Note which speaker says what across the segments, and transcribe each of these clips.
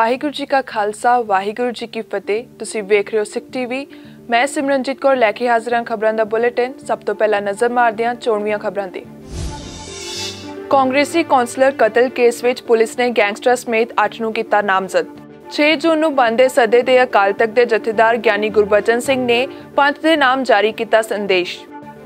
Speaker 1: ਵਾਹਿਗੁਰੂ ਜੀ ਕਾ ਖਾਲਸਾ, ਵਾਹਿਗੁਰੂ ਜੀ ਕੀ ਫਤਿਹ। ਤੁਸੀਂ ਵੇਖ ਰਹੇ ਹੋ ਸਿੱਖ ਟੀਵੀ। ਮੈਂ ਸਿਮਰਨਜੀਤ ਕੌਰ ਲੈ ਕੇ ਹਾਜ਼ਰ ਹਾਂ ਖਬਰਾਂ ਦਾ ਬੁਲੇਟਿਨ। ਸਭ ਤੋਂ ਪਹਿਲਾਂ ਨਜ਼ਰ ਮਾਰਦੇ ਹਾਂ ਚੋਣਵੀਆਂ ਖਬਰਾਂ ਤੇ। ਕਾਂਗਰਸੀ ਕੌਂਸਲਰ ਕਤਲ ਕੇਸ ਵਿੱਚ ਪੁਲਿਸ ਨੇ ਗੈਂਗਸਟਰ ਸਮੇਤ 8 ਨੂੰ ਕੀਤਾ ਨਾਮਜ਼ਦ। 6 ਜੂਨ ਨੂੰ ਬੰਦੇ ਸੱਦੇ ਤੇ ਅਕਾਲ ਤਖਤ ਦੇ ਜਥੇਦਾਰ ਗਿਆਨੀ ਗੁਰਬਚਨ ਸਿੰਘ ਨੇ ਪੰਥ ਦੇ ਨਾਮ ਜਾਰੀ ਕੀਤਾ ਸੰਦੇਸ਼।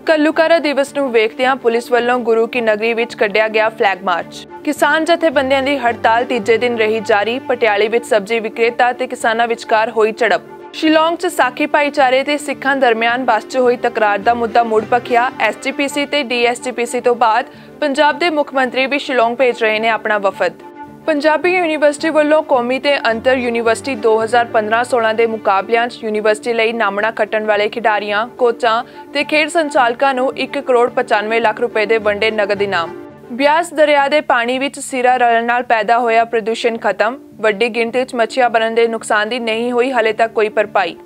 Speaker 1: ਕੱਲੂਕਾਰਾ ਦਿਵਸ ਨੂੰ ਵੇਖਦਿਆਂ ਪੁਲਿਸ ਵੱਲੋਂ ਗੁਰੂ ਕੀ ਨਗਰੀ ਵਿੱਚ ਕੱਢਿਆ ਗਿਆ ਫਲੈਗ ਮਾਰਚ ਕਿਸਾਨ ਜਥੇਬੰਦੀਆਂ ਦੀ ਹੜਤਾਲ ਤੀਜੇ ਦਿਨ ਰਹੀ ਜਾਰੀ। ਪਟਿਆਲੇ ਵਿੱਚ ਸਬਜ਼ੀ ਵਿਕਰੇਤਾ ਤੇ ਕਿਸਾਨਾਂ ਵਿਚਕਾਰ ਹੋਈ ਝੜਪ। ਸ਼ਿਲੌਂਗ 'ਚ ਸਾਖੀ ਭਾਈਚਾਰੇ ਤੇ ਸਿੱਖਾਂ ਦਰਮਿਆਨ ਬੱਸ 'ਚ ਹੋਈ ਤਕਰਾਰ ਦਾ ਮੁੱਦਾ ਮੁੜ ਪਖਿਆ। ਐਸਜੀਪੀਸੀ ਤੇ ਡੀਐਸਜੀਪੀਸੀ ਤੋਂ ਬਾਅਦ ਪੰਜਾਬ ਦੇ ਮੁੱਖ ਮੰਤਰੀ ਵੀ ਸ਼ਿਲੌਂਗ ਭੇਜ ਰਹੇ ਨੇ ਆਪਣਾ ਵਫਦ। ਪੰਜਾਬੀ ਯੂਨੀਵਰਸਿਟੀ ਵੱਲੋਂ ਕੌਮੀ ਤੇ ਅੰਤਰ ਯੂਨੀਵਰਸਿਟੀ 2015-16 ਦੇ ਮੁਕਾਬਲਿਆਂ 'ਚ ਯੂਨੀਵਰਸਿਟੀ ਲਈ ਨਾਮਣਾ ਖੱਟਣ ਵਾਲੇ ਖਿਡਾਰੀਆਂ, ਕੋਚਾਂ ਤੇ ਖੇਡ ਸੰਚਾਲਕਾਂ ਨੂੰ 1 ਕਰੋੜ 95 ਲੱਖ ਰੁਪਏ ਦੇ ਵੰਡੇ ਨਗਦ ਇਨਾਮ। ਬਿਆਸ ਦਰਿਆ ਦੇ ਪਾਣੀ ਵਿੱਚ ਸਿਰਾ ਰਲਣ ਨਾਲ ਪੈਦਾ ਹੋਇਆ ਪ੍ਰਦੂਸ਼ਣ ਖਤਮ। ਵੱਡੀ ਗਿਣਤੀ 'ਚ ਮੱਛੀਆਂ ਬਣਨ ਦੇ ਨੁਕਸਾਨ ਦੀ ਨਹੀਂ ਹੋਈ, ਹਲੇ ਤੱਕ ਕੋਈ ਭਰਪਾਈ।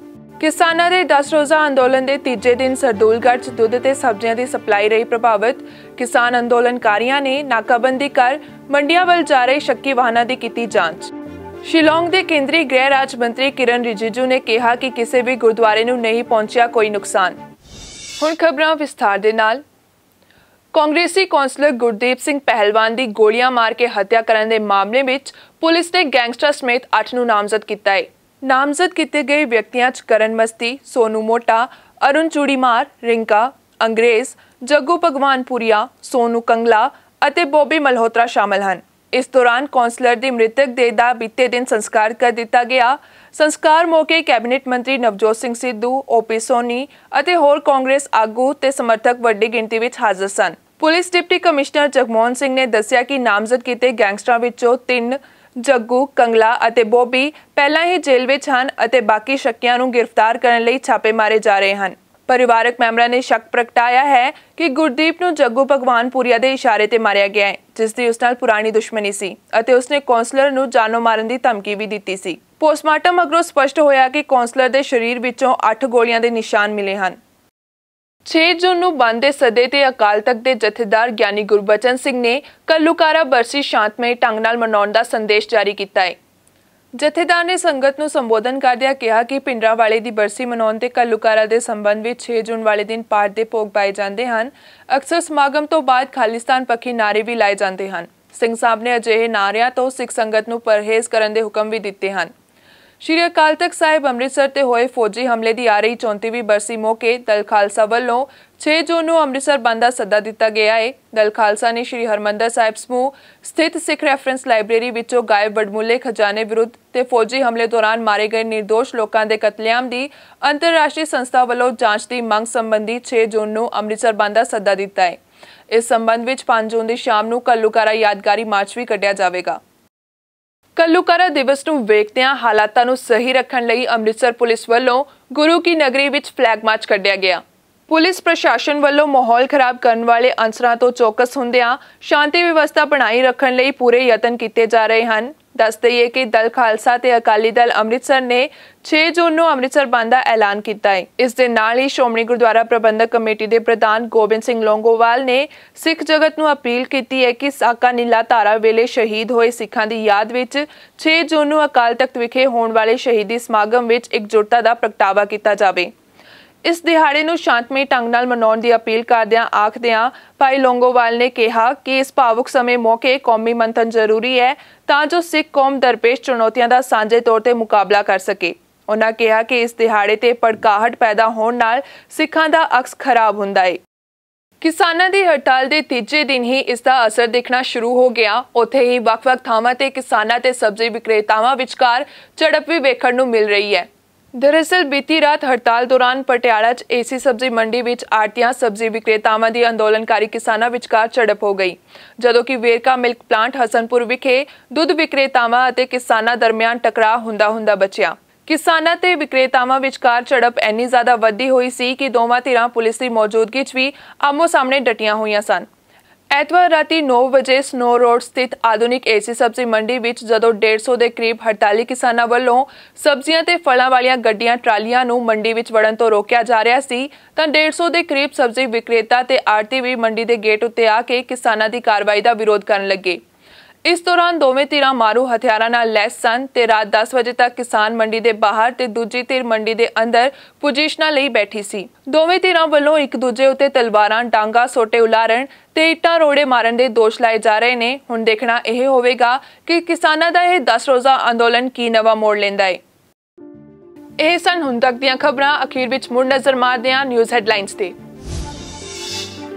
Speaker 1: ਕਿਸਾਨਾਂ ਦੇ 10 ਰੋਜ਼ਾ ਅੰਦੋਲਨ ਦੇ ਤੀਜੇ ਦਿਨ ਸਰਦੂਲਗੜ੍ਹ 'ਚ ਦੁੱਧ ਤੇ ਸਬਜ਼ੀਆਂ ਦੀ ਸਪਲਾਈ ਰਹੀ ਪ੍ਰਭਾਵਿਤ। ਕਿਸਾਨ ਅੰਦੋਲਨਕਾਰੀਆਂ ਨੇ ਨਾਕਾਬੰਦੀ ਕਰ ਮੰਡੀਆਂ ਵੱਲ ਜਾ ਰਹੇ ਸ਼ੱਕੀ ਵਾਹਨਾਂ ਦੀ ਕੀਤੀ ਜਾਂਚ। ਸ਼ਿਲੌਂਗ ਦੇ ਕੇਂਦਰੀ ਗ੍ਰਹਿ ਰਾਜ ਮੰਤਰੀ ਕਿਰਨ ਰਿਜੀਜੂ ਨੇ ਕਿਹਾ ਕਿ ਕਿਸੇ ਵੀ ਗੁਰਦੁਆਰੇ ਨੂੰ ਨਹੀਂ ਪਹੁੰਚਿਆ ਕੋਈ ਨੁਕਸਾਨ। ਹੁਣ ਖਬਰਾਂ ਵਿਸਥਾਰ ਦੇ ਨਾਲ। ਕਾਂਗਰਸੀ ਕੌਂਸਲਰ ਗੁਰਦੀਪ ਸਿੰਘ ਪਹਿਲਵਾਨ ਦੀ ਗੋਲੀਆਂ ਮਾਰ ਕੇ ਹੱਤਿਆ ਕਰਨ ਦੇ ਮਾਮਲੇ ਵਿੱਚ ਪੁਲਿਸ ਨੇ ਗੈਂਗਸਟਰ ਸਮੇਤ 8 ਨੂੰ ਨਾਮਜ਼ਦ ਕੀਤਾ ਹੈ। ਨਾਮਜ਼ਦ ਕੀਤੇ ਗਏ ਵਿਅਕਤੀਆਂ 'ਚ ਕਰਨ ਮਸਤੀ, ਸੋਨੂ ਮੋਟਾ, ਅਰੁਣ ਚੂੜੀਮਾਰ, ਰਿੰਕਾ, ਅੰਗਰੇਜ਼, ਜੱਗੂ ਭਗਵਾਨਪੁਰੀਆ ਸੋਨੂ ਕੰਗਲਾ ਅਤੇ ਬੋਬੀ ਮਲਹੋਤਰਾ ਸ਼ਾਮਲ ਹਨ। ਇਸ ਦੌਰਾਨ ਕੌਂਸਲਰ ਦੀ ਮ੍ਰਿਤਕ ਦੇਹ ਦਾ ਬੀਤੇ ਦਿਨ ਸੰਸਕਾਰ ਕਰ ਦਿੱਤਾ ਗਿਆ। ਸੰਸਕਾਰ ਮੌਕੇ ਕੈਬਨਿਟ ਮੰਤਰੀ ਨਵਜੋਤ ਸਿੰਘ ਸਿੱਧੂ ਓਪੀ ਸੋਨੀ ਅਤੇ ਹੋਰ ਕਾਂਗਰਸ ਆਗੂ ਤੇ ਸਮਰਥਕ ਵੱਡੀ ਗਿਣਤੀ ਵਿੱਚ ਹਾਜ਼ਰ ਸਨ। Police deputy commissioner Jagmohan Singh ਨੇ ਦੱਸਿਆ ਕਿ ਨਾਮਜ਼ਦ ਕੀਤੇ ਗੈਂਗਸਟਰਾਂ ਵਿੱਚੋਂ ਤਿੰਨ ਜੱਗੂ, ਕੰਗਲਾ ਅਤੇ ਬੋਬੀ ਪਹਿਲਾਂ ਹੀ ਜੇਲ੍ਹ ਵਿੱਚ ਹਨ ਅਤੇ ਬਾਕੀ ਸ਼ੱਕੀਆਂ ਨੂੰ ਗ੍ਰਿਫਤਾਰ ਕਰਨ ਲਈ ਛਾਪੇ ਮਾਰੇ ਜਾ ਰਹੇ ਹਨ। ਪਰਿਵਾਰਕ ਮੈਂਬਰਾਂ ਨੇ ਸ਼ੱਕ ਪ੍ਰਗਟਾਇਆ ਹੈ ਕਿ ਗੁਰਦੀਪ ਨੂੰ ਜੱਗੂ ਭਗਵਾਨਪੁਰੀਆ ਦੇ ਇਸ਼ਾਰੇ ਤੇ ਮਾਰਿਆ ਗਿਆ ਹੈ, ਜਿਸ ਦੀ ਉਸ ਨਾਲ ਪੁਰਾਣੀ ਦੁਸ਼ਮਣੀ ਸੀ ਅਤੇ ਉਸਨੇ ਕੌਂਸਲਰ ਨੂੰ ਜਾਨੋਂ ਮਾਰਨ ਦੀ ਧਮਕੀ ਵੀ ਦਿੱਤੀ ਸੀ। ਪੋਸਟਮਾਰਟਮ ਮਗਰੋਂ ਸਪਸ਼ਟ ਹੋਇਆ ਕਿ ਕੌਂਸਲਰ ਦੇ ਸਰੀਰ ਵਿੱਚੋਂ 8 ਗੋਲੀਆਂ ਦੇ ਨਿਸ਼ਾਨ ਮਿਲੇ ਹਨ। 6 ਜੂਨ ਨੂੰ ਬੰਦ ਦੇ ਸਦੇ ਤੇ ਅਕਾਲ ਤਖਤ ਦੇ ਜਥੇਦਾਰ ਗਿਆਨੀ ਗੁਰਬਚਨ ਸਿੰਘ ਨੇ ਕੱਲੂਕਾਰਾ ਬਰਸੀ ਸ਼ਾਂਤਮਈ ਢੰਗ ਨਾਲ ਮਨਾਉਣ ਦਾ ਸੰਦੇਸ਼ ਜਾਰੀ ਕੀਤਾ ਹੈ। ਜਥੇਦਾਰ ਨੇ ਸੰਗਤ ਨੂੰ ਸੰਬੋਧਨ ਕਰਦਿਆਂ ਕਿਹਾ ਕਿ ਪਿੰਡਰਾ ਵਾਲੇ ਦੀ ਬਰਸੀ ਮਨਾਉਣ ਤੇ ਕੱਲੂਕਾਰਾ ਦੇ ਸੰਬੰਧ ਵਿੱਚ 6 ਜੂਨ ਵਾਲੇ ਦਿਨ ਪਾਠ ਦੇ ਭੋਗ ਪਾਏ ਜਾਂਦੇ ਹਨ। ਅਕਸਰ ਸਮਾਗਮ ਤੋਂ ਬਾਅਦ ਖਾਲਿਸਤਾਨ ਪੱਖੀ ਨਾਰੇ ਵੀ ਲਾਏ ਜਾਂਦੇ ਹਨ। ਸਿੰਘ ਸਾਹਿਬ ਨੇ ਅਜਿਹੇ ਨਾਰਿਆਂ ਤੋਂ ਸਿੱਖ ਸੰਗਤ ਨੂੰ ਪਰਹੇਜ਼ ਕਰਨ ਦੇ ਹੁਕਮ ਵੀ ਦਿੱਤੇ ਹਨ। ਸ਼੍ਰੀ ਅਕਾਲ ਤਖਤ ਸਾਹਿਬ ਅੰਮ੍ਰਿਤਸਰ ਤੇ ਹੋਏ ਫੌਜੀ ਹਮਲੇ ਦੀ ਆ ਰਹੀ 34ਵੀਂ ਬਰਸੀ ਮੌਕੇ ਦਲ ਖਾਲਸਾ ਵੱਲੋਂ 6 ਜੂਨ ਨੂੰ ਅੰਮ੍ਰਿਤਸਰ ਬੰਦ ਦਾ ਸੱਦਾ ਦਿੱਤਾ ਗਿਆ ਹੈ ਦਲ ਖਾਲਸਾ ਨੇ ਸ਼੍ਰੀ ਹਰਮੰਦਰ ਸਾਹਿਬ ਸਮੂਹ ਸਥਿਤ ਸਿੱਖ ਰੈਫਰੈਂਸ ਲਾਇਬ੍ਰੇਰੀ ਵਿੱਚੋਂ ਗਾਇਬ ਵਡਮੁੱਲੇ ਖਜ਼ਾਨੇ ਵਿਰੁੱਧ ਤੇ ਫੌਜੀ ਹਮਲੇ ਦੌਰਾਨ ਮਾਰੇ ਗਏ નિર્ਦੋਸ਼ ਲੋਕਾਂ ਦੇ ਕਤਲੇਆਮ ਦੀ ਅੰਤਰਰਾਸ਼ਟਰੀ ਸੰਸਥਾ ਵੱਲੋਂ ਜਾਂਚ ਦੀ ਮੰਗ ਸੰਬੰਧੀ 6 ਜੂਨ ਨੂੰ ਅੰਮ੍ਰਿਤਸਰ ਬੰਦ ਦਾ ਸੱਦਾ ਦਿੱਤਾ ਹੈ ਇਸ ਸੰਬੰਧ ਵਿੱਚ 5 ਜੂਨ ਦੀ ਸ਼ਾਮ ਨੂੰ ਕੱਲੂਕਾਰਾ ਯਾਦਗਾਰੀ ਮਾਰਚ ਵੀ ਕੱਢਿਆ ਜਾਵੇਗਾ। ਕੱਲੂਕਾਰਾ ਦਿਵਸ ਨੂੰ ਵੇਖਦਿਆਂ ਹਾਲਾਤਾਂ ਨੂੰ ਸਹੀ ਰੱਖਣ ਲਈ ਅੰਮ੍ਰਿਤਸਰ ਪੁਲਿਸ ਵੱਲੋਂ ਗੁਰੂ ਕੀ ਨਗਰੀ ਵਿੱਚ ਫਲੈਗ ਮਾਰਚ ਕੱਢਿਆ ਗਿਆ। ਪੁਲਿਸ ਪ੍ਰਸ਼ਾਸਨ ਵੱਲੋਂ ਮਾਹੌਲ ਖਰਾਬ ਕਰਨ ਵਾਲੇ ਅੰਸਰਾਂ ਤੋਂ ਚੌਕਸ ਹੁੰਦਿਆਂ ਸ਼ਾਂਤੀ ਵਿਵਸਥਾ ਬਣਾਈ ਰੱਖਣ ਲਈ ਪੂਰੇ ਯਤਨ ਕੀਤੇ ਜਾ ਰਹੇ ਹਨ। ਦੱਸ ਦਈਏ ਕਿ ਦਲ ਖਾਲਸਾ ਤੇ ਅਕਾਲੀ ਦਲ ਅੰਮ੍ਰਿਤਸਰ ਨੇ 6 ਜੂਨ ਨੂੰ ਅੰਮ੍ਰਿਤਸਰ ਬੰਦ ਦਾ ਐਲਾਨ ਕੀਤਾ ਹੈ। ਇਸ ਦੇ ਨਾਲ ਹੀ ਸ਼੍ਰੋਮਣੀ ਗੁਰਦੁਆਰਾ ਪ੍ਰਬੰਧਕ ਕਮੇਟੀ ਦੇ ਪ੍ਰਧਾਨ ਗੋਬਿੰਦ ਸਿੰਘ ਲੋਂਗੋਵਾਲ ਨੇ ਸਿੱਖ ਜਗਤ ਨੂੰ ਅਪੀਲ ਕੀਤੀ ਹੈ ਕਿ ਸਾਕਾ ਨੀਲਾ ਧਾਰਾ ਵੇਲੇ ਸ਼ਹੀਦ ਹੋਏ ਸਿੱਖਾਂ ਦੀ ਯਾਦ ਵਿੱਚ 6 ਜੂਨ ਨੂੰ ਅਕਾਲ ਤਖਤ ਵਿਖੇ ਹੋਣ ਵਾਲੇ ਸ਼ਹੀਦੀ ਸਮਾਗਮ ਵਿੱਚ ਇਕਜੁੱਟਤਾ ਦਾ ਪ੍ਰਗਟਾਵਾ ਕੀਤਾ ਜਾਵੇ। ਇਸ ਦਿਹਾੜੇ ਨੂੰ ਸ਼ਾਂਤਮਈ ਢੰਗ ਨਾਲ ਮਨਾਉਣ ਦੀ ਅਪੀਲ ਕਰਦਿਆਂ ਆਖਦਿਆਂ ਭਾਈ ਲੋਂਗੋਵਾਲ ਨੇ ਕਿਹਾ ਕਿ ਇਸ ਭਾਵੁਕ ਸਮੇਂ ਮੌਕੇ ਕੌਮੀ ਮੰਥਨ ਜ਼ਰੂਰੀ ਹੈ ਤਾਂ ਜੋ ਸਿੱਖ ਕੌਮ ਦਰਪੇਸ਼ ਚੁਣੌਤੀਆਂ ਦਾ ਸਾਂਝੇ ਤੌਰ ਤੇ ਮੁਕਾਬਲਾ ਕਰ ਸਕੇ। ਉਹਨਾਂ ਕਿਹਾ ਕਿ ਇਸ ਦਿਹਾੜੇ ਤੇ ਪੜਕਾਹਟ ਪੈਦਾ ਹੋਣ ਨਾਲ ਸਿੱਖਾਂ ਦਾ ਅਕਸ ਖਰਾਬ ਹੁੰਦਾ ਹੈ ਕਿਸਾਨਾਂ ਦੀ ਹੜਤਾਲ ਦੇ ਤੀਜੇ ਦਿਨ ਹੀ ਇਸ ਦਾ ਅਸਰ ਦਿਖਣਾ ਸ਼ੁਰੂ ਹੋ ਗਿਆ। ਉੱਥੇ ਹੀ ਵੱਖ-ਵੱਖ ਥਾਵਾਂ ਤੇ ਕਿਸਾਨਾਂ ਤੇ ਸਬਜ਼ੀ ਵਿਕਰੇਤਾਵਾਂ ਵਿਚਕਾਰ ਝੜਪ ਵੀ ਵੇਖਣ ਨੂੰ ਮਿਲ ਰਹੀ ਹੈ। ਦਰਅਸਲ, ਬੀਤੀ ਰਾਤ ਹੜਤਾਲ ਦੌਰਾਨ ਪਟਿਆਲਾ 'ਚ ਏਸੀ ਸਬਜ਼ੀ ਮੰਡੀ ਵਿੱਚ ਆੜਤੀਆਂ ਸਬਜ਼ੀ ਵਿਕਰੇਤਾਵਾਂ ਦੀ ਅੰਦੋਲਨਕਾਰੀ ਕਿਸਾਨਾਂ ਵਿਚਕਾਰ ਝੜਪ ਹੋ ਗਈ, ਜਦੋਂ ਕਿ ਵੇਰਕਾ ਮਿਲਕ ਪਲਾਂਟ ਹਸਨਪੁਰ ਵਿਖੇ ਦੁੱਧ ਵਿਕਰੇਤਾਵਾਂ ਅਤੇ ਕਿਸਾਨਾਂ ਦਰਮਿਆਨ ਟਕਰਾਅ ਹੁੰਦਾ ਹੁੰਦਾ ਬਚਿਆ। ਕਿਸਾਨਾਂ ਤੇ ਵਿਕਰੇਤਾਵਾਂ ਵਿਚਕਾਰ ਝੜਪ ਇੰਨੀ ਜ਼ਿਆਦਾ ਵੱਧੀ ਹੋਈ ਸੀ ਕਿ ਦੋਵਾਂ ਧਿਰਾਂ ਪੁਲਿਸ ਦੀ ਮੌਜੂਦਗੀ 'ਚ ਵੀ ਆਮੋ ਸਾਹਮਣੇ ਡਟੀਆਂ ਹੋਈਆਂ ਸਨ। ਐਤਵਾਰ ਰਾਤੀ 9 ਵਜੇ ਸਨੋ ਰੋਡ ਸਥਿਤ ਆਧੁਨਿਕ ਏਸੀ ਸਬਜ਼ੀ ਮੰਡੀ ਵਿੱਚ ਜਦੋਂ 150 ਦੇ ਕਰੀਬ ਹੜਤਾਲੀ ਕਿਸਾਨਾਂ ਵੱਲੋਂ ਸਬਜ਼ੀਆਂ ਤੇ ਫਲਾਂ ਵਾਲੀਆਂ ਗੱਡੀਆਂ, ਟਰਾਲੀਆਂ ਨੂੰ ਮੰਡੀ ਵਿੱਚ ਵੜਨ ਤੋਂ ਰੋਕਿਆ ਜਾ ਰਿਹਾ ਸੀ, ਤਾਂ 150 ਦੇ ਕਰੀਬ ਸਬਜ਼ੀ ਵਿਕਰੇਤਾ ਤੇ ਆੜਤੀ ਵੀ ਮੰਡੀ ਦੇ ਗੇਟ ਉੱਤੇ ਆ ਕੇ ਕਿਸਾਨਾਂ ਦੀ ਕਾਰਵਾਈ ਦਾ ਵਿਰੋਧ ਕਰਨ ਲੱਗੇ। ਇਸ ਦੌਰਾਨ ਦੋਵੇਂ ਧਿਰਾਂ ਮਾਰੂ ਹਥਿਆਰਾਂ ਨਾਲ ਲੈਸ ਸਨ ਤੇ ਰਾਤ 10 ਵਜੇ ਤੱਕ ਕਿਸਾਨ ਮੰਡੀ ਦੇ ਬਾਹਰ ਤੇ ਦੂਜੀ ਧਿਰ ਮੰਡੀ ਦੇ ਅੰਦਰ ਪੋਜੀਸ਼ਨਾਂ ਲਈ ਬੈਠੀ ਸੀ। ਦੋਵੇਂ ਧਿਰਾਂ ਵੱਲੋਂ ਇੱਕ ਦੂਜੇ ਉੱਤੇ ਤਲਵਾਰਾਂ, ਡਾਂਗਾ, ਸੋਟੇ ਉਲਾਰਨ ਤੇ ਇੱਟਾਂ ਰੋੜੇ ਮਾਰਨ ਦੇ ਦੋਸ਼ ਲਾਏ ਜਾ ਰਹੇ ਨੇ। ਹੁਣ ਦੇਖਣਾ ਇਹ ਹੋਵੇਗਾ ਕਿ ਕਿਸਾਨਾਂ ਦਾ ਇਹ 10 ਰੋਜ਼ਾ ਅੰਦੋਲਨ ਕੀ ਨਵਾਂ ਮੋੜ ਲੈਂਦਾ ਹੈ। ਇਹ ਸਨ ਹੁਣ ਤੱਕ ਦੀਆਂ ਖਬਰਾਂ। ਅਖੀਰ ਵਿੱਚ ਮੁੜ ਨਜ਼ਰ ਮਾਰਦੇ ਹਾਂ ਨਿਊਜ਼ ਹੈਡਲਾਈਨਸ ਤੇ।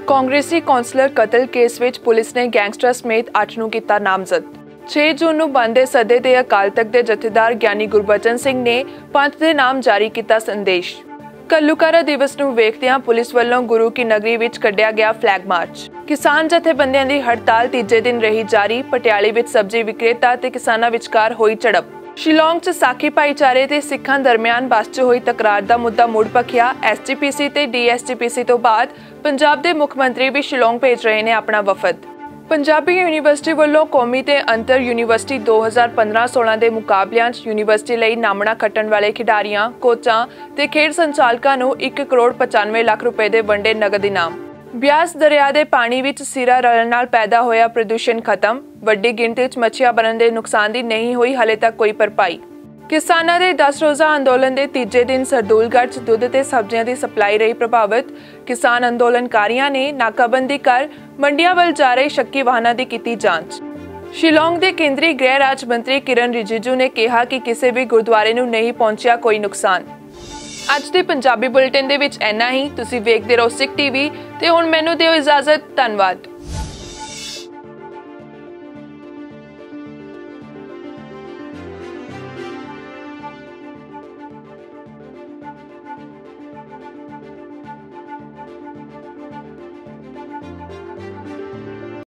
Speaker 1: ਕਾਂਗਰਸੀ ਕੌਂਸਲਰ ਕਤਲ ਕੇਸ ਵਿੱਚ ਪੁਲਿਸ ਨੇ ਗੈਂਗਸਟਰ ਸਮੇਤ 8 ਨੂੰ ਕੀਤਾ ਨਾਮਜ਼ਦ। 6 ਜੂਨ ਨੂੰ ਬੰਦੇ ਸਦੇ ਤੇ ਅਕਾਲ ਤਖਤ ਦੇ ਜਥੇਦਾਰ ਗਿਆਨੀ ਗੁਰਬਚਨ ਸਿੰਘ ਨੇ ਪੰਥ ਦੇ ਨਾਮ ਜਾਰੀ ਕੀਤਾ ਸੰਦੇਸ਼। ਕੱਲੂਕਾਰਾ ਦਿਵਸ ਨੂੰ ਵੇਖਦਿਆਂ ਪੁਲਿਸ ਵੱਲੋਂ ਗੁਰੂ ਕੀ ਨਗਰੀ ਵਿੱਚ ਕੱਢਿਆ ਗਿਆ ਫਲੈਗ ਮਾਰਚ। ਕਿਸਾਨ ਜਥੇਬੰਦੀਆਂ ਦੀ ਹੜਤਾਲ ਤੀਜੇ ਦਿਨ ਰਹੀ ਜਾਰੀ, ਪਟਿਆਲੇ ਵਿੱਚ ਸਬਜ਼ੀ ਵਿਕਰੇਤਾ ਤੇ ਕਿਸਾਨਾਂ ਵਿਚਕਾਰ ਹੋਈ ਝੜਪ। ਸ਼ਿਲੌਂਗ 'ਚ ਸਾਖੀ ਭਾਈਚਾਰੇ ਤੇ ਸਿੱਖਾਂ ਦਰਮਿਆਨ ਬਸ 'ਚ ਹੋਈ ਤਕਰਾਰ ਦਾ ਮੁੱਦਾ ਮੁੜ ਪਖਿਆ ਐਸਜੀਪੀਸੀ ਤੇ ਡੀਐਸਜੀਪੀਸੀ ਤੋਂ ਬਾਅਦ ਪੰਜਾਬ ਦੇ ਮੁੱਖ ਮੰਤਰੀ ਵੀ ਸ਼ਿਲੌਂਗ ਭੇਜ ਰਹੇ ਨੇ ਆਪਣਾ ਵਫਦ। ਪੰਜਾਬੀ ਯੂਨੀਵਰਸਿਟੀ ਵੱਲੋਂ ਕੌਮੀ ਤੇ ਅੰਤਰ ਯੂਨੀਵਰਸਿਟੀ 2015-16 ਦੇ ਮੁਕਾਬਲਿਆਂ 'ਚ ਯੂਨੀਵਰਸਿਟੀ ਲਈ ਨਾਮਣਾ ਖੱਟਣ ਵਾਲੇ ਖਿਡਾਰੀਆਂ, ਕੋਚਾਂ ਤੇ ਖੇਡ ਸੰਚਾਲਕਾਂ ਨੂੰ 1 ਕਰੋੜ 95 ਲੱਖ ਰੁਪਏ ਦੇ ਵੰਡੇ ਨਗਦ ਇਨਾਮ। ਬਿਆਸ ਦਰਿਆ ਦੇ ਪਾਣੀ ਵਿੱਚ ਸਿਰਾ ਰਲਣ ਨਾਲ ਪੈਦਾ ਹੋਇਆ ਪ੍ਰਦੂਸ਼ਣ ਖਤਮ। ਵੱਡੀ ਗਿਣਤੀ 'ਚ ਮੱਛੀਆਂ ਬਣਨ ਦੇ ਨੁਕਸਾਨ ਦੀ ਨਹੀਂ ਹੋਈ, ਹਲੇ ਤੱਕ ਕੋਈ ਭਰਪਾਈ। ਕਿਸਾਨਾਂ ਦੇ 10 ਰੋਜ਼ਾ ਅੰਦੋਲਨ ਦੇ ਤੀਜੇ ਦਿਨ ਸਰਦੂਲਗੜ੍ਹ 'ਚ ਦੁੱਧ ਤੇ ਸਬਜ਼ੀਆਂ ਦੀ ਸਪਲਾਈ ਰਹੀ ਪ੍ਰਭਾਵਿਤ। ਕਿਸਾਨ ਅੰਦੋਲਨਕਾਰੀਆਂ ਨੇ ਨਾਕਾਬੰਦੀ ਕਰ ਮੰਡੀਆਂ ਵੱਲ ਜਾ ਰਹੇ ਸ਼ੱਕੀ ਵਾਹਨਾਂ ਦੀ ਕੀਤੀ ਜਾਂਚ। ਸ਼ਿਲੌਂਗ ਦੇ ਕੇਂਦਰੀ ਗ੍ਰਹਿ ਰਾਜ ਮੰਤਰੀ ਕਿਰਨ ਰਿਜੀਜੂ ਨੇ ਕਿਹਾ ਕਿ ਕਿਸੇ ਵੀ ਗੁਰਦੁਆਰੇ ਨੂੰ ਨਹੀਂ ਪਹੁੰਚਿਆ ਕੋਈ ਨੁਕਸਾਨ। ਅੱਜ ਦੇ ਪੰਜਾਬੀ ਬੁਲੇਟਿਨ ਦੇ ਵਿੱਚ ਇੰਨਾ ਹੀ। ਤੁਸੀਂ ਵੇਖਦੇ ਰਹੋ ਸਿੱਖ ਟੀਵੀ ਤੇ ਹੁਣ ਮੈਨੂੰ ਦਿਓ ਇਜਾਜ਼ਤ। ਧੰਨਵਾਦ।